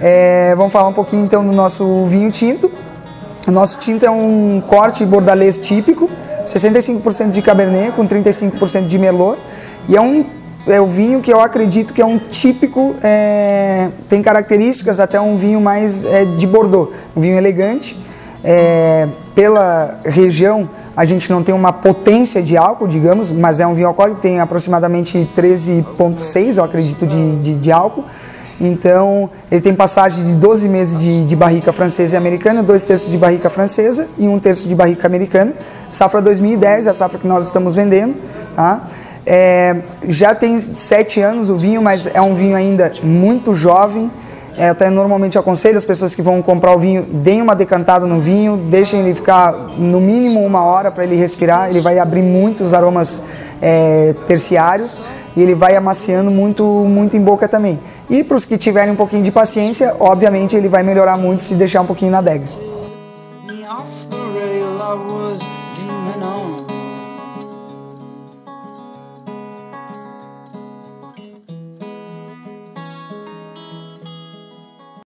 É, vamos falar um pouquinho então do nosso vinho tinto. O nosso tinto é um corte bordalês típico, 65% de Cabernet com 35% de Merlot. E é um é o vinho que eu acredito que é um típico, é, tem características até um vinho mais é, de Bordeaux, um vinho elegante. É, pela região, a gente não tem uma potência de álcool, digamos, mas é um vinho alcoólico, tem aproximadamente 13,6, eu acredito, de, de, de álcool. Então, ele tem passagem de 12 meses de, de, barrica francesa e americana, dois terços de barrica francesa e um terço de barrica americana. Safra 2010, é a safra que nós estamos vendendo. Tá? É, já tem sete anos o vinho, mas é um vinho ainda muito jovem. É, até normalmente aconselho as pessoas que vão comprar o vinho, deem uma decantada no vinho, deixem ele ficar no mínimo uma hora para ele respirar. Ele vai abrir muitos aromas é, terciários e ele vai amaciando muito, muito em boca também. E para os que tiverem um pouquinho de paciência, obviamente ele vai melhorar muito se deixar um pouquinho na adega.